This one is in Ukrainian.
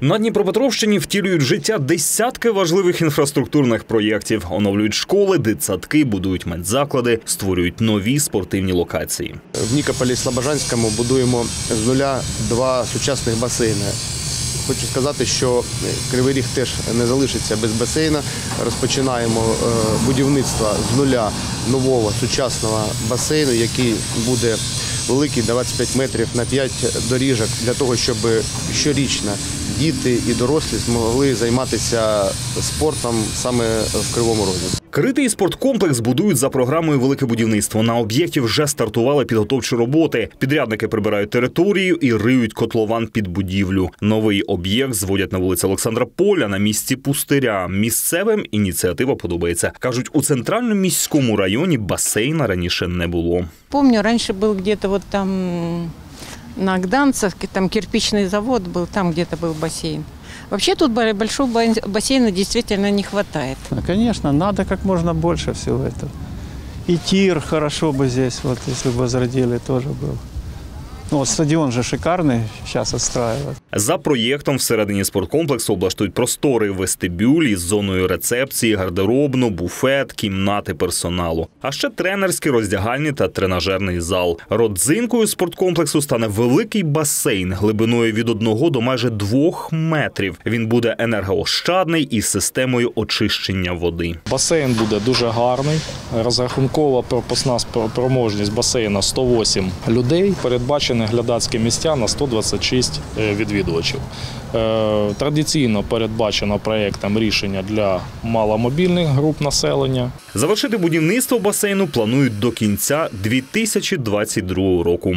На Дніпропетровщині втілюють життя десятки важливих інфраструктурних проєктів. Оновлюють школи, дитсадки, будують медзаклади, створюють нові спортивні локації. В Нікополі Слобожанському будуємо з нуля два сучасних басейни. Хочу сказати, що Кривий Ріг теж не залишиться без басейна. Розпочинаємо е, будівництво з нуля нового сучасного басейну, який буде великий 25 метрів на 5 доріжок для того, щоб щорічно діти і дорослі змогли займатися спортом саме в Кривому Розі. Критий спорткомплекс будують за програмою Велике будівництво. На об'єкті вже стартували підготовчі роботи. Підрядники прибирають територію і риють котлован під будівлю. Новий об'єкт зводять на вулиці Олександра Поля на місці пустиря. Місцевим ініціатива подобається. кажуть, у центральному міському районі басейна раніше не було. Помню, раньше был где-то вот там на Гданцевке, там кирпичный завод был, там где-то был бассейн. Вообще тут бо- большого ба- бассейна действительно не хватает. Ну, Конечно, надо как можно больше всего этого. И тир хорошо бы здесь, вот если бы возродили, тоже был. Ну, вот стадион же шикарный сейчас отстраивают. За проєктом всередині спорткомплексу облаштують просторий вестибюль із зоною рецепції, гардеробну, буфет, кімнати персоналу. А ще тренерський роздягальний та тренажерний зал. Родзинкою спорткомплексу стане великий басейн глибиною від 1 до майже 2 метрів. Він буде енергоощадний із системою очищення води. Басейн буде дуже гарний. Розрахункова пропускна спроможність басейна 108 людей. Передбачені глядацькі місця на 126 відвідувачів. Е, Традиційно передбачено проєктом рішення для маломобільних груп населення. Завершити будівництво басейну планують до кінця 2022 року.